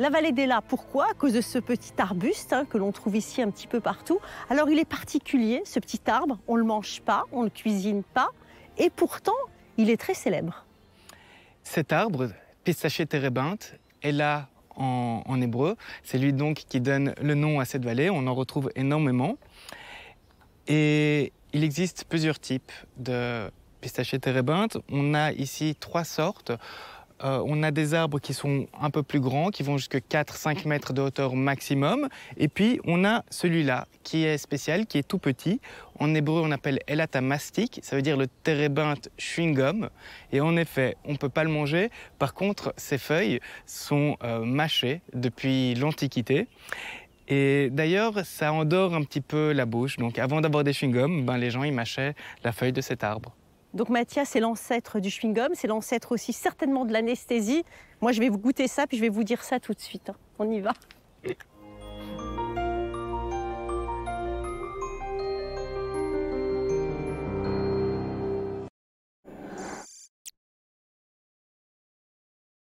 La vallée d'Ela, pourquoi? À cause de ce petit arbuste hein, que l'on trouve ici un petit peu partout. Alors il est particulier, ce petit arbre, on ne le mange pas, on ne le cuisine pas, et pourtant il est très célèbre. Cet arbre, Pistachier térébinthe, est là en, hébreu. C'est lui donc qui donne le nom à cette vallée. On en retrouve énormément. Et il existe plusieurs types de pistachier térébinthe. On a ici trois sortes. Euh, on a des arbres qui sont un peu plus grands, qui vont jusqu'à 4-5 mètres de hauteur maximum. Et puis, on a celui-là, qui est spécial, qui est tout petit. En hébreu, on appelle elata mastic, ça veut dire le térébinthe chewing-gum. Et en effet, on ne peut pas le manger. Par contre, ses feuilles sont euh, mâchées depuis l'Antiquité. Et d'ailleurs, ça endort un petit peu la bouche. Donc avant d'avoir des chewing-gums, ben, les gens y mâchaient la feuille de cet arbre. Donc Mathias, c'est l'ancêtre du chewing-gum, c'est l'ancêtre aussi certainement de l'anesthésie. Moi, je vais vous goûter ça, puis je vais vous dire ça tout de suite. hein. On y va.